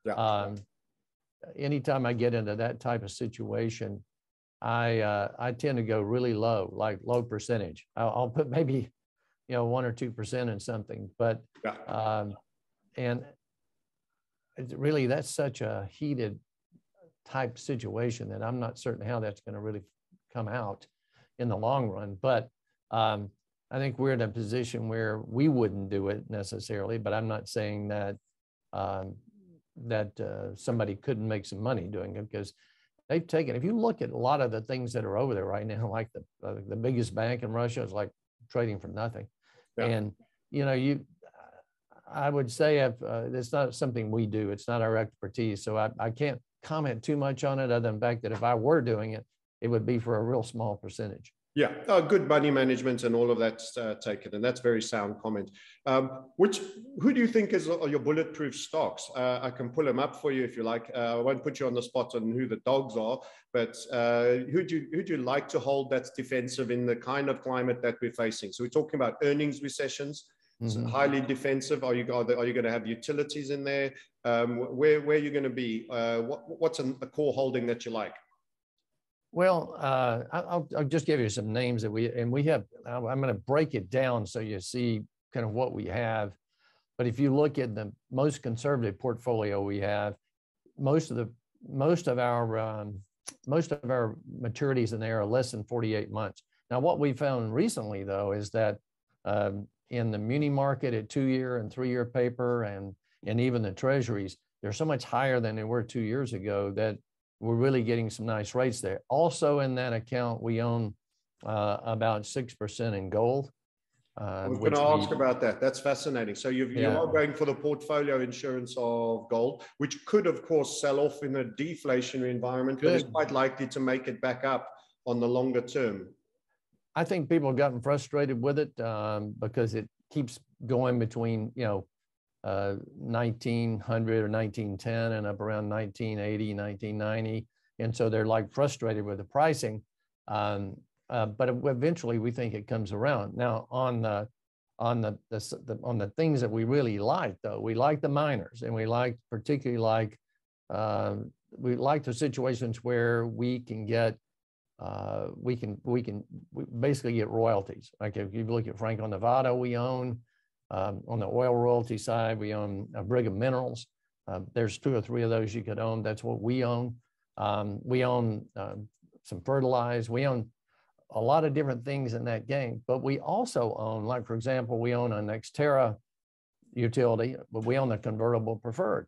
yeah. um, anytime I get into that type of situation, I uh, I tend to go really low, like low percentage. I'll, I'll put maybe you know one or two percent in something, but yeah. um, and really that's such a heated type situation that I'm not certain how that's going to really come out in the long run. But um, I think we're in a position where we wouldn't do it necessarily, but I'm not saying that um, that uh, somebody couldn't make some money doing it because they've taken. If you look at a lot of the things that are over there right now, like the uh, the biggest bank in Russia is like trading for nothing, yeah. and you know you. I would say if uh, it's not something we do, it's not our expertise, so I, I can't comment too much on it other than the fact that if I were doing it, it would be for a real small percentage. Yeah, uh, good money management and all of that's uh, taken, and that's very sound comment. Um, which who do you think is are your bulletproof stocks? Uh, I can pull them up for you if you like. Uh, I won't put you on the spot on who the dogs are, but uh, who do you, who do you like to hold that's defensive in the kind of climate that we're facing? So we're talking about earnings recessions. Mm-hmm. highly defensive. Are you are, are you going to have utilities in there? Um, where where are you going to be? Uh, what, what's a, a core holding that you like? Well, uh, I'll, I'll, just give you some names that we, and we have, I'm going to break it down so you see kind of what we have. But if you look at the most conservative portfolio we have, most of the, most of our, um, most of our maturities in there are less than 48 months. Now, what we found recently though, is that um, in the muni market at two year and three year paper and, and even the treasuries, they're so much higher than they were two years ago that we're really getting some nice rates there. Also in that account, we own uh, about 6% in gold. Uh, I was going to ask about that. That's fascinating. So you yeah. you are going for the portfolio insurance of gold, which could, of course, sell off in a deflationary environment, but is quite likely to make it back up on the longer term. I think people have gotten frustrated with it um, because it keeps going between, you know, uh, 1900 or 1910 and up around 1980, 1990. And so they're like frustrated with the pricing. Um, uh, but eventually we think it comes around. Now on the on the, the, the, on the things that we really like though, we like the miners and we like particularly like uh, we like the situations where we can get uh, we can we can we basically get royalties. Like if you look at Franco Nevada, we own um, on the oil royalty side, we own uh, Brigham Minerals. Uh, there's two or three of those you could own. That's what we own. Um, we own uh, some fertilizer. We own a lot of different things in that game, but we also own, like for example, we own a NextEra utility, but we own the convertible preferred.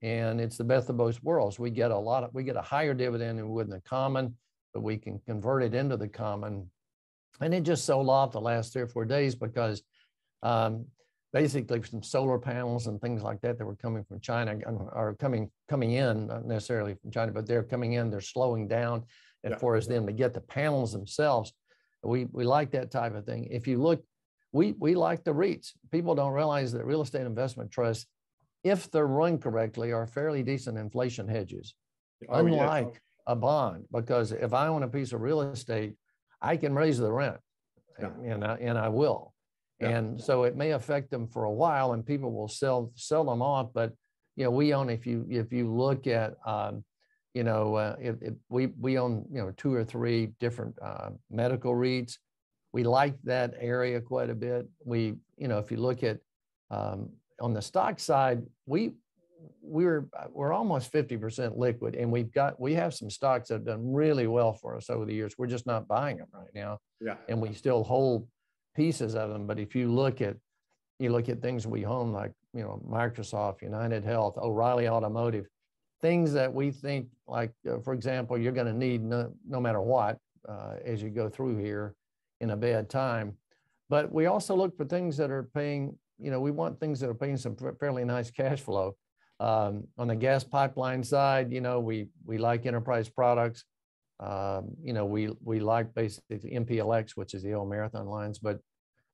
And it's the best of both worlds. We get a lot of, we get a higher dividend than we would in the common, but we can convert it into the common. And it just sold off the last three or four days because um, basically some solar panels and things like that that were coming from China are coming coming in, not necessarily from China, but they're coming in, they're slowing down as yeah. far as them to get the panels themselves. We, we like that type of thing. If you look, we, we like the REITs. People don't realize that real estate investment trusts, if they're run correctly, are fairly decent inflation hedges, oh, unlike yeah. a bond. Because if I own a piece of real estate, I can raise the rent, yeah. and, I, and I will. And so it may affect them for a while, and people will sell sell them off. But you know, we own if you if you look at um, you know, uh, it, it, we, we own, you know, two or three different uh, medical REITs. We like that area quite a bit. We, you know, if you look at um, on the stock side, we, we're, we're almost 50% liquid and we've got, we have some stocks that have done really well for us over the years. We're just not buying them right now. Yeah. And we still hold pieces of them. But if you look at, you look at things we own like, you know, Microsoft, United Health, O'Reilly Automotive, things that we think, like, uh, for example, you're going to need no, no matter what uh, as you go through here in a bad time. But we also look for things that are paying, you know, we want things that are paying some fairly nice cash flow. Um, on the gas pipeline side, you know, we we like enterprise products. Um, you know, we we like basically MPLX, which is the old marathon lines, but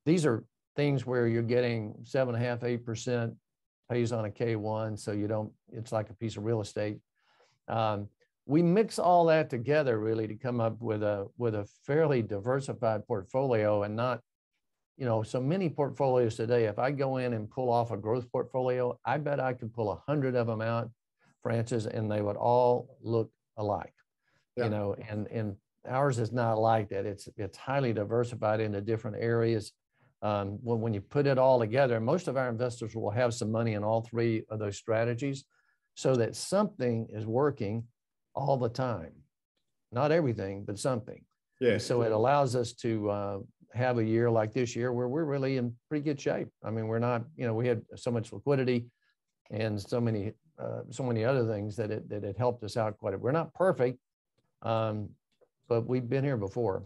these are things where you're getting seven and a half, eight percent pays on a K1, so you don't, it's like a piece of real estate. Um, we mix all that together really to come up with a with a fairly diversified portfolio and not you know so many portfolios today if i go in and pull off a growth portfolio i bet i could pull a hundred of them out francis and they would all look alike yeah. you know and and ours is not like that it's it's highly diversified into different areas um, when, when you put it all together, most of our investors will have some money in all three of those strategies so that something is working all the time. Not everything, but something. Yeah. So it allows us to uh, have a year like this year where we're really in pretty good shape. I mean, we're not, you know, we had so much liquidity and so many, uh, so many other things that it, that it helped us out quite a bit. We're not perfect, um, but we've been here before.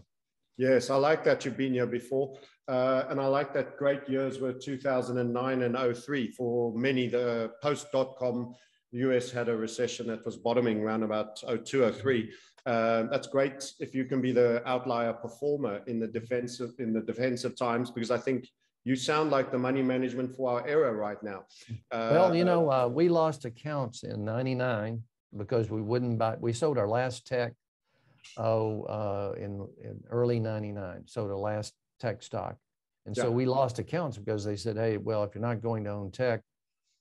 Yes, I like that you've been here before. Uh, and I like that great years were 2009 and 03 for many. The post dot com US had a recession that was bottoming around about 02, 03. Uh, that's great if you can be the outlier performer in the defensive in the defensive times because I think you sound like the money management for our era right now. Uh, well, you know, uh, we lost accounts in '99 because we wouldn't buy. We sold our last tech oh, uh, in, in early 99. So the last tech stock. And yeah. so we lost accounts because they said, hey, well, if you're not going to own tech,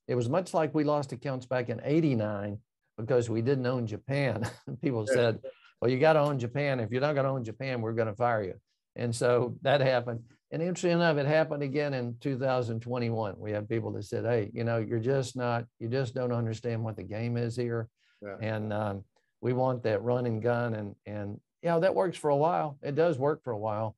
it was much like we lost accounts back in 89 because we didn't own Japan. People yeah. said, well, you got to own Japan. If you're not going to own Japan, we're going to fire you. And so that happened. And interesting enough, it happened again in 2021. We had people that said, hey, you know, you're just not, you just don't understand what the game is here. Yeah. And um, we want that run and gun and and you know that works for a while it does work for a while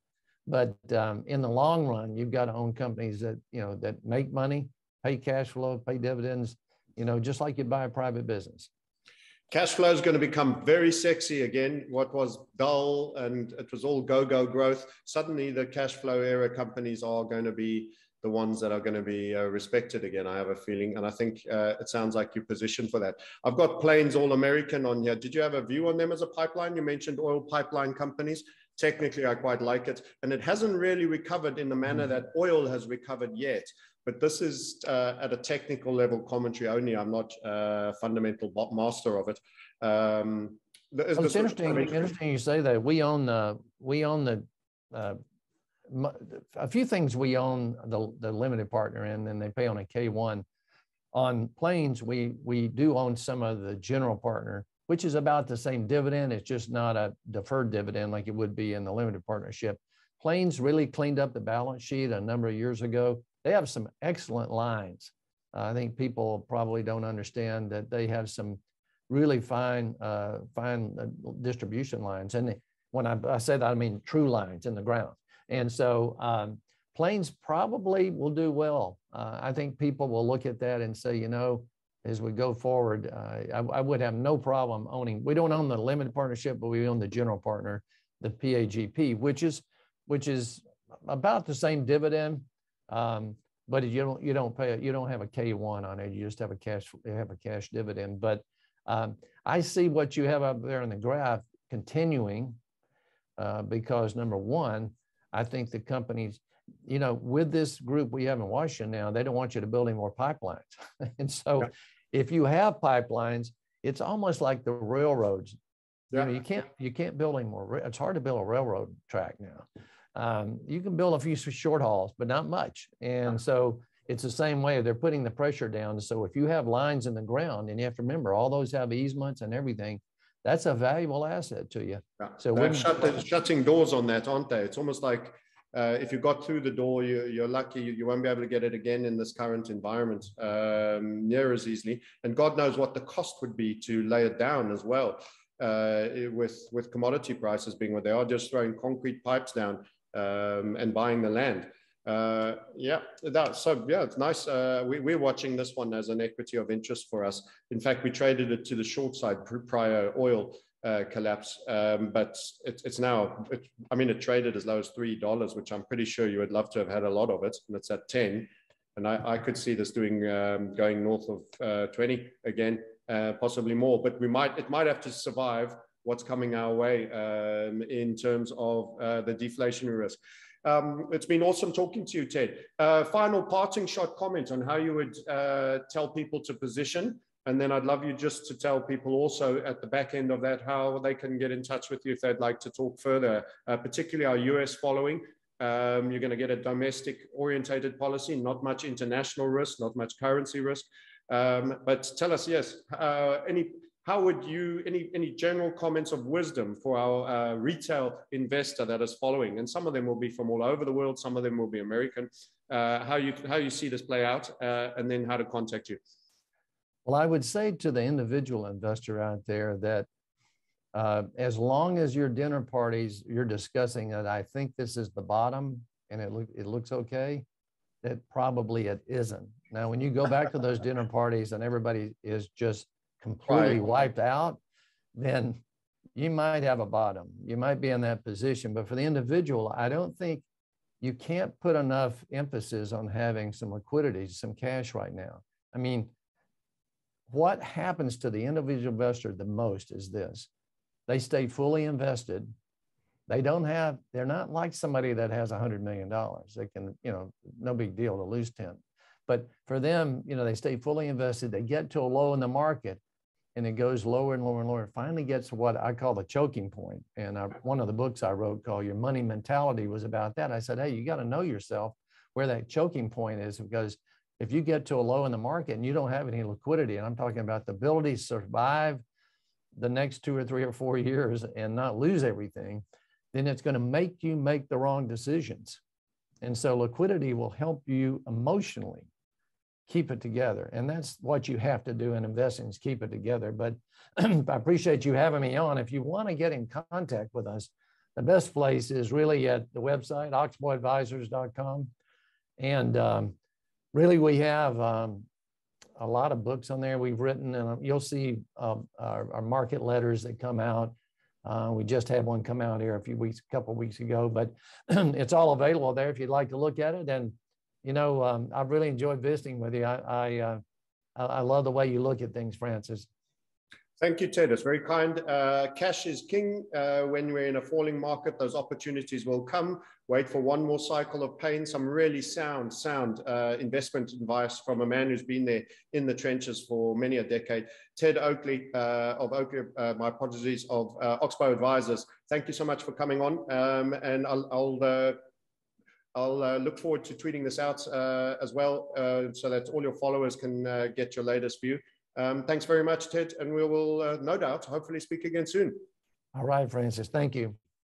but um, in the long run you've got to own companies that you know that make money pay cash flow pay dividends you know just like you buy a private business cash flow is going to become very sexy again what was dull and it was all go go growth suddenly the cash flow era companies are going to be the ones that are going to be uh, respected again. I have a feeling, and I think uh, it sounds like you're positioned for that. I've got Plains All American on here. Did you have a view on them as a pipeline? You mentioned oil pipeline companies. Technically, I quite like it, and it hasn't really recovered in the manner mm-hmm. that oil has recovered yet. But this is uh, at a technical level commentary only. I'm not a uh, fundamental master of it. Um, it's interesting. Interesting you say that. We own the we own the uh, a few things we own the, the limited partner in, and then they pay on a K1. On Plains, we we do own some of the general partner, which is about the same dividend. It's just not a deferred dividend like it would be in the limited partnership. Plains really cleaned up the balance sheet a number of years ago. They have some excellent lines. Uh, I think people probably don't understand that they have some really fine, uh, fine uh, distribution lines. And when I, I, say that, I mean true lines in the ground. And so um, Plains probably will do well. Uh, I think people will look at that and say, you know, as we go forward, uh, I, I, would have no problem owning. We don't own the limited partnership, but we own the general partner, the PAGP, which is which is about the same dividend. Um, but you don't you don't pay you don't have a K one on it. You just have a cash have a cash dividend. But um, I see what you have up there in the graph continuing uh, because number one, I think the companies, you know, with this group we have in Washington now, they don't want you to build any more pipelines. and so yeah. if you have pipelines, it's almost like the railroads. Yeah. You, know, you can't you can't build any more. It's hard to build a railroad track now. Um, you can build a few short hauls, but not much. And so it's the same way. They're putting the pressure down. So if you have lines in the ground, and you have to remember, all those have easements and everything, that's a valuable asset to you. Yeah. So they're shut, shutting doors on that, aren't they? It's almost like uh, if you got through the door, you, are lucky you, you, won't be able to get it again in this current environment um, near as easily. And God knows what the cost would be to lay it down as well. Uh, with with commodity prices being what they are, just throwing concrete pipes down um, and buying the land. Uh, yeah, that, so yeah, it's nice. Uh, we, we're watching this one as an equity of interest for us. In fact, we traded it to the short side prior oil uh, collapse, um, but it, it's now, it, I mean, it traded as low as $3, which I'm pretty sure you would love to have had a lot of it, and it's at 10. And I, I could see this doing um, going north of uh, 20 again, uh, possibly more, but we might, it might have to survive what's coming our way um, in terms of uh, the deflationary risk. Um, it's been awesome talking to you, Ted. Uh, final parting shot comment on how you would tell people to position. And then I'd love you just to tell people also at the back end of that how they can get in touch with you if they'd like to talk further, uh, particularly our US following. Um, you're going to get a domestic orientated policy, not much international risk, not much currency risk. Um, but tell us, yes, uh, any how would you, any, any general comments of wisdom for our uh, retail investor that is following? And some of them will be from all over the world, some of them will be American. Uh, how, you, how you see this play out, uh, and then how to contact you. Well, I would say to the individual investor out there that uh, as long as your dinner parties, you're discussing that I think this is the bottom and it, look, it looks okay, that probably it isn't. Now, when you go back to those dinner parties and everybody is just completely right. wiped out, then you might have a bottom. You might be in that position. But for the individual, I don't think you can't put enough emphasis on having some liquidity, some cash right now. I mean, what happens to the individual investor the most is this they stay fully invested. They don't have, they're not like somebody that has a $100 million. They can, you know, no big deal to lose 10. But for them, you know, they stay fully invested. They get to a low in the market and it goes lower and lower and lower. It finally gets to what I call the choking point. And I, one of the books I wrote called Your Money Mentality was about that. I said, hey, you got to know yourself where that choking point is because if you get to a low in the market and you don't have any liquidity, and I'm talking about the ability to survive the next two or three or four years and not lose everything, then it's going to make you make the wrong decisions. And so liquidity will help you emotionally keep it together. And that's what you have to do in investing is keep it together. But I appreciate you having me on. If you want to get in contact with us, the best place is really at the website, oxbowadvisors.com. And um, really, we have um, a lot of books on there we've written, and um, you'll see uh, our, our, market letters that come out. Uh, we just had one come out here a few weeks, a couple weeks ago, but it's all available there if you'd like to look at it. And you know, um, I've really enjoyed visiting with you. I I, uh, I love the way you look at things, Francis. Thank you, Ted. It's very kind. Uh, cash is king. Uh, when we're in a falling market, those opportunities will come. Wait for one more cycle of pain. Some really sound, sound uh, investment advice from a man who's been there in the trenches for many a decade. Ted Oakley uh, of Oakley, uh, my apologies, of uh, Oxbow Advisors. Thank you so much for coming on. Um, and I'll, I'll I'll uh, look forward to tweeting this out uh, as well uh, so that all your followers can get your latest view. Um, thanks very much, Ted, and we will uh, no doubt hopefully speak again soon. All right, Francis. Thank you.